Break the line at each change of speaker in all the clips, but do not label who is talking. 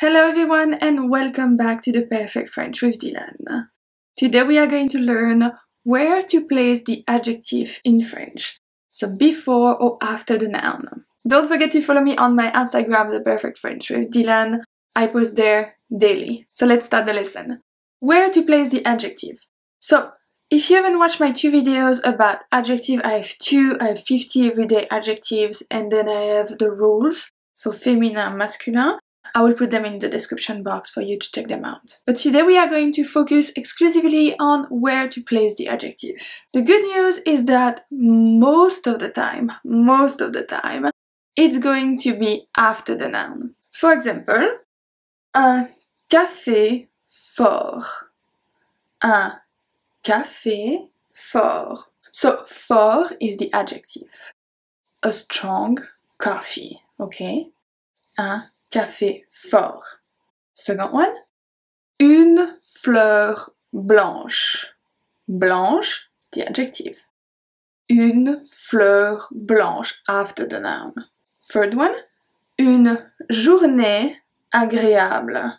Hello everyone and welcome back to the Perfect French with Dylane. Today we are going to learn where to place the adjective in French, so before or after the noun. Don't forget to follow me on my Instagram, The Perfect French with Dylane. I post there daily. So let's start the lesson. Where to place the adjective. So if you haven't watched my two videos about adjective, I have two, I have 50 everyday adjectives and then I have the rules for feminine, masculine. I will put them in the description box for you to check them out. But today we are going to focus exclusively on where to place the adjective. The good news is that most of the time, most of the time, it's going to be after the noun. For example, un café fort. Un café fort. So fort is the adjective. A strong coffee, okay? Un café fort. Second one. Une fleur blanche. Blanche, it's the adjective. Une fleur blanche after the noun. Third one. Une journée agréable.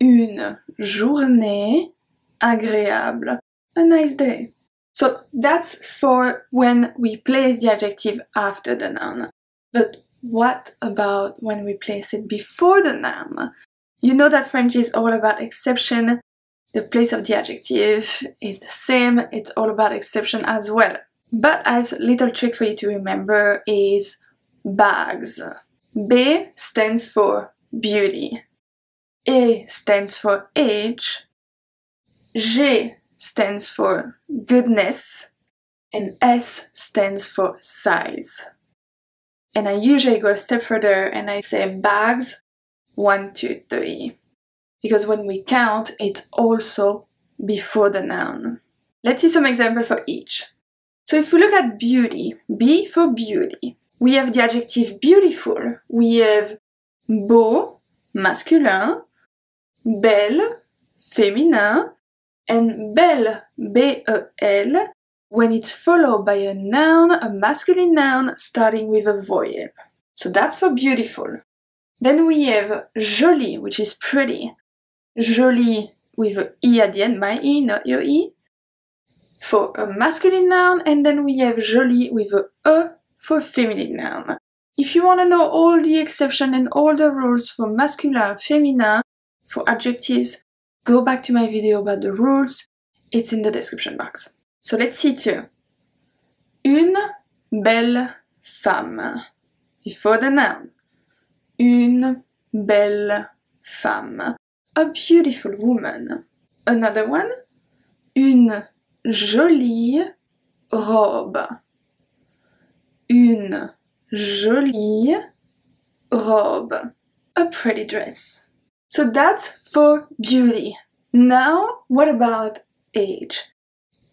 Une journée agréable. A nice day. So that's for when we place the adjective after the noun. What about when we place it before the noun? You know that French is all about exception. The place of the adjective is the same. It's all about exception as well. But I have a little trick for you to remember is bags. B stands for beauty. A stands for age. G stands for goodness. And S stands for size. And I usually go a step further and I say bags, one, two, three. Because when we count, it's also before the noun. Let's see some examples for each. So if we look at beauty, B for beauty, we have the adjective beautiful, we have beau, masculin, belle, féminin, and belle, B-E-L, when it's followed by a noun, a masculine noun starting with a voyelle. So that's for beautiful. Then we have jolie, which is pretty. Jolie with a E at the end, my E, not your E, for a masculine noun, and then we have jolie with a E for feminine noun. If you want to know all the exceptions and all the rules for masculine, feminine, for adjectives, go back to my video about the rules. It's in the description box. So let's see too. Une belle femme. Before the noun. Une belle femme. A beautiful woman. Another one. Une jolie robe. Une jolie robe. A pretty dress. So that's for beauty. Now, what about age?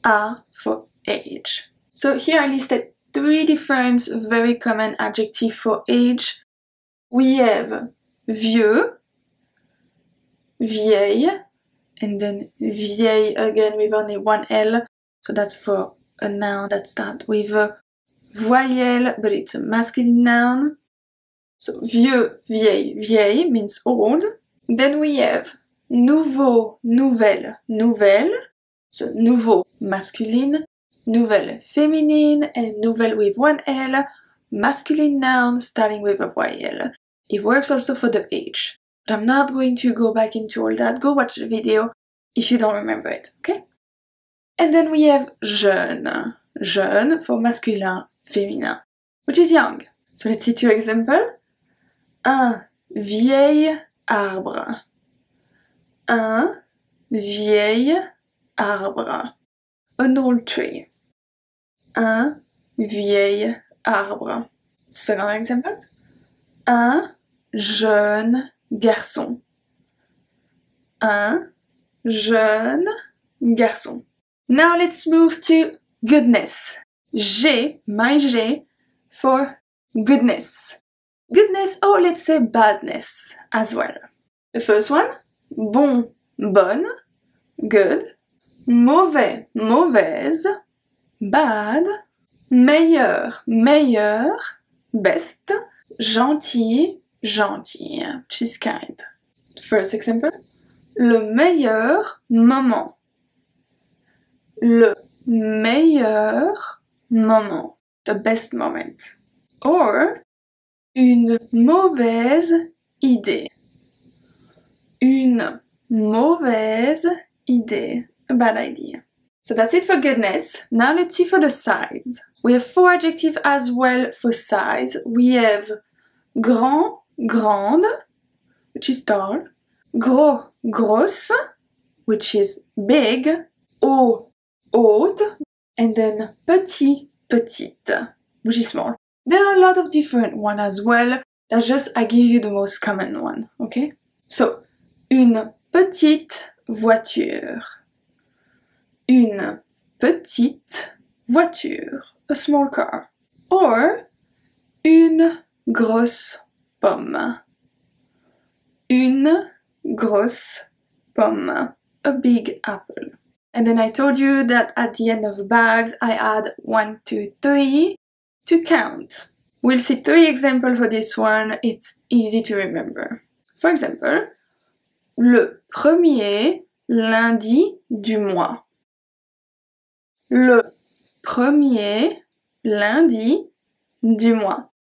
A for age. So here I listed three different very common adjectives for age. We have vieux, vieille, and then vieille again with only one L. So that's for a noun that starts with a voyelle, but it's a masculine noun. So vieux, vieille, vieille means old. Then we have nouveau, nouvelle, nouvelle. So nouveau masculine, nouvelle féminine, and nouvelle with one L, masculine noun starting with a voyelle. It works also for the age. But I'm not going to go back into all that. Go watch the video if you don't remember it, okay? And then we have jeune. Jeune for masculin, féminin, which is young. So let's see two examples. Un vieil arbre. Un vieil arbre. An old tree. Un vieil arbre. Second example. Un jeune garçon. Un jeune garçon. Now let's move to goodness. G, my G, for goodness. Goodness, or let's say badness as well. The first one, bon, bonne, good mauvais, mauvaise, bad, meilleur, meilleur, best, gentil, gentil, is kind. First example. Le meilleur moment. Le meilleur moment. The best moment. Or, une mauvaise idée. Une mauvaise idée. A bad idea. So that's it for goodness. Now let's see for the size. We have four adjectives as well for size. We have grand, grande, which is tall, gros, grosse, which is big, haut, haute, and then petit, petite, which is small. There are a lot of different ones as well. That's just I give you the most common one, okay? So, une petite voiture. Une petite voiture. A small car. Or, une grosse pomme. Une grosse pomme. A big apple. And then I told you that at the end of bags I add one, two, three to count. We'll see three examples for this one. It's easy to remember. For example, le premier lundi du mois. Le premier lundi du mois.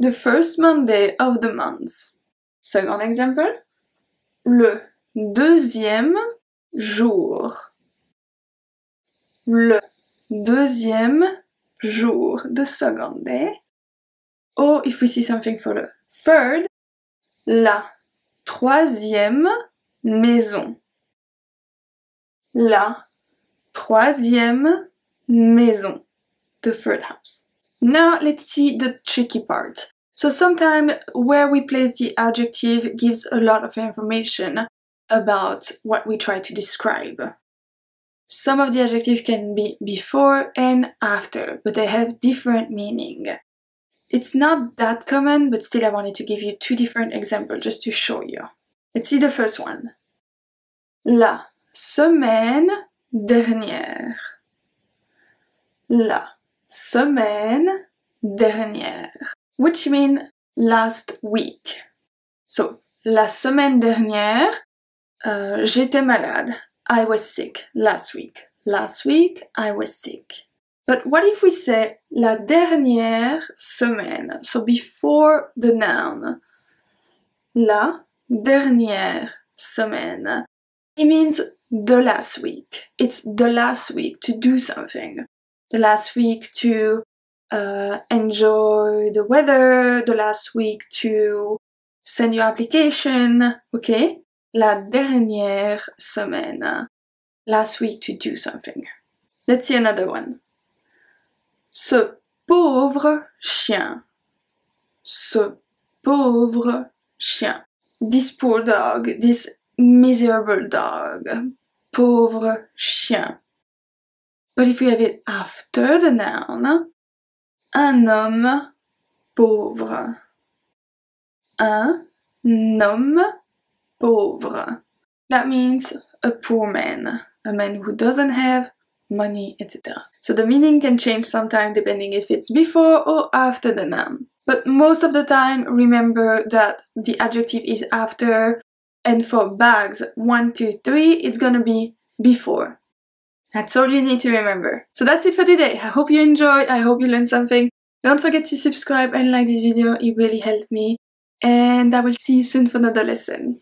The first Monday of the month. Second example. Le deuxième jour. Le deuxième jour. The second day. Or if we see something for the third, la troisième maison. La troisième maison. The third house. Now let's see the tricky part. So sometimes where we place the adjective gives a lot of information about what we try to describe. Some of the adjectives can be before and after, but they have different meaning. It's not that common, but still I wanted to give you two different examples just to show you. Let's see the first one. La semaine dernière. La semaine dernière. Which means last week. So, la semaine dernière, uh, j'étais malade. I was sick last week. Last week, I was sick. But what if we say la dernière semaine? So before the noun. La dernière semaine. It means the last week. It's the last week to do something. The last week to uh, enjoy the weather, the last week to send your application, okay? La dernière semaine. Last week to do something. Let's see another one. Ce pauvre chien. Ce pauvre chien. This poor dog, this miserable dog. Pauvre chien. But if we have it after the noun, un homme pauvre. Un homme pauvre. That means a poor man, a man who doesn't have money, etc. So the meaning can change sometimes depending if it's before or after the noun. But most of the time, remember that the adjective is after, and for bags one, two, three, it's gonna be before. That's all you need to remember. So that's it for today. I hope you enjoyed. I hope you learned something. Don't forget to subscribe and like this video. It really helped me. And I will see you soon for another lesson.